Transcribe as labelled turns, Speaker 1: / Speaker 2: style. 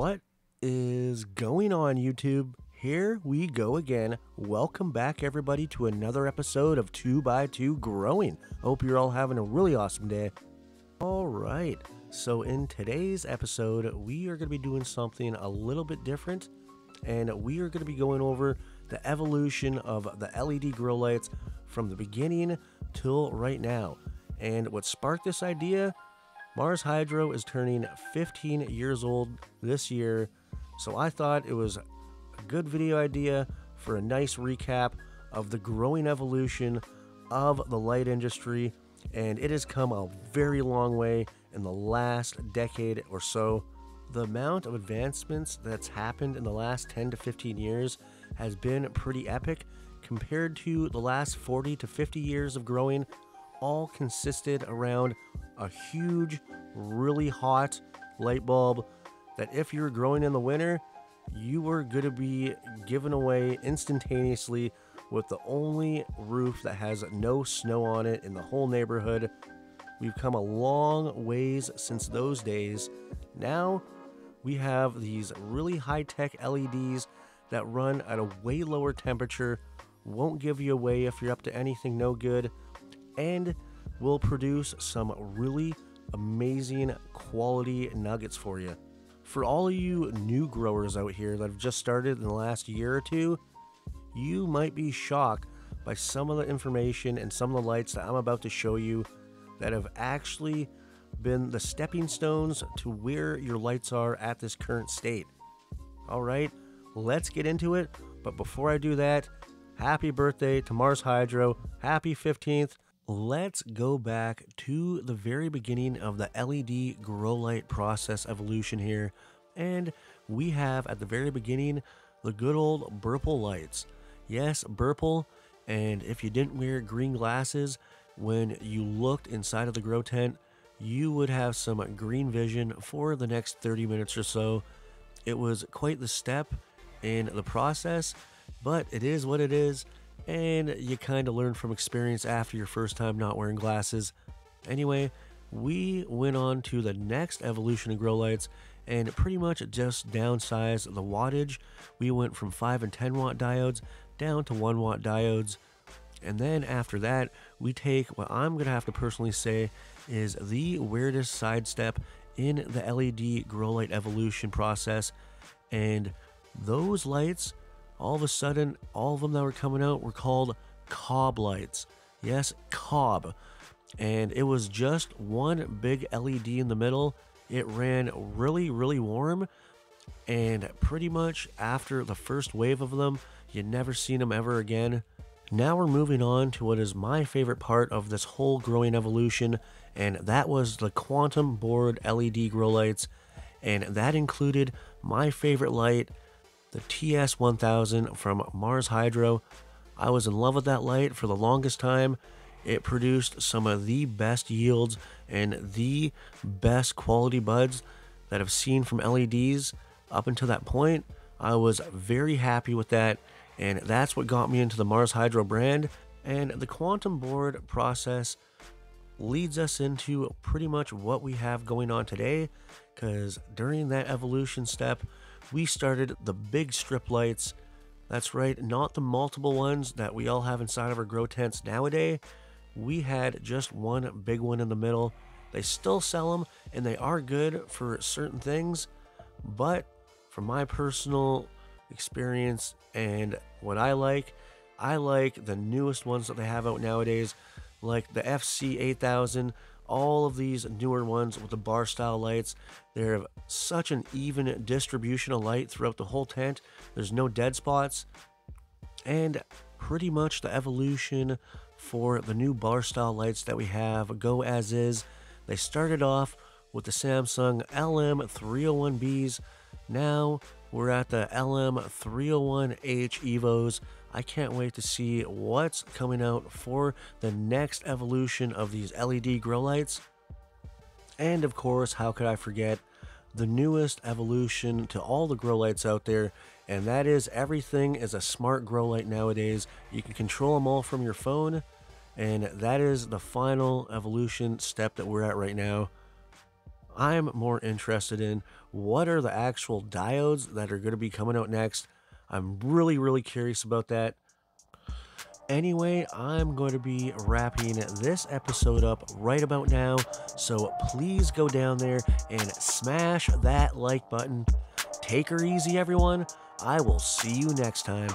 Speaker 1: What is going on, YouTube? Here we go again. Welcome back, everybody, to another episode of 2x2 Growing. Hope you're all having a really awesome day. All right, so in today's episode, we are going to be doing something a little bit different, and we are going to be going over the evolution of the LED grow lights from the beginning till right now. And what sparked this idea Mars Hydro is turning 15 years old this year, so I thought it was a good video idea for a nice recap of the growing evolution of the light industry, and it has come a very long way in the last decade or so. The amount of advancements that's happened in the last 10 to 15 years has been pretty epic compared to the last 40 to 50 years of growing, all consisted around a huge, really hot light bulb that if you were growing in the winter, you were going to be given away instantaneously with the only roof that has no snow on it in the whole neighborhood. We've come a long ways since those days. Now we have these really high tech LEDs that run at a way lower temperature, won't give you away if you're up to anything no good, and will produce some really amazing quality nuggets for you. For all of you new growers out here that have just started in the last year or two, you might be shocked by some of the information and some of the lights that I'm about to show you that have actually been the stepping stones to where your lights are at this current state. All right, let's get into it. But before I do that, happy birthday to Mars Hydro. Happy 15th. Let's go back to the very beginning of the LED grow light process evolution here. And we have at the very beginning the good old Burple lights. Yes, Burple. And if you didn't wear green glasses when you looked inside of the grow tent, you would have some green vision for the next 30 minutes or so. It was quite the step in the process, but it is what it is and you kind of learn from experience after your first time not wearing glasses. Anyway, we went on to the next evolution of grow lights and pretty much just downsized the wattage. We went from 5 and 10 watt diodes down to 1 watt diodes. And then after that, we take what I'm going to have to personally say is the weirdest sidestep in the LED grow light evolution process. And those lights all of a sudden, all of them that were coming out were called cob lights. Yes, cob. And it was just one big LED in the middle. It ran really, really warm. And pretty much after the first wave of them, you never seen them ever again. Now we're moving on to what is my favorite part of this whole growing evolution, and that was the quantum board LED grow lights. And that included my favorite light, the TS1000 from Mars Hydro. I was in love with that light for the longest time. It produced some of the best yields and the best quality buds that I've seen from LEDs up until that point. I was very happy with that, and that's what got me into the Mars Hydro brand. And the quantum board process leads us into pretty much what we have going on today, because during that evolution step, we started the big strip lights. That's right, not the multiple ones that we all have inside of our grow tents nowadays. We had just one big one in the middle. They still sell them and they are good for certain things, but from my personal experience and what I like, I like the newest ones that they have out nowadays, like the FC 8000 all of these newer ones with the bar style lights. They have such an even distribution of light throughout the whole tent. There's no dead spots. And pretty much the evolution for the new bar style lights that we have go as is. They started off with the Samsung LM301Bs. Now we're at the LM301H EVOs. I can't wait to see what's coming out for the next evolution of these LED grow lights. And of course, how could I forget the newest evolution to all the grow lights out there, and that is everything is a smart grow light nowadays. You can control them all from your phone, and that is the final evolution step that we're at right now. I'm more interested in what are the actual diodes that are going to be coming out next. I'm really, really curious about that. Anyway, I'm going to be wrapping this episode up right about now. So please go down there and smash that like button. Take her easy, everyone. I will see you next time.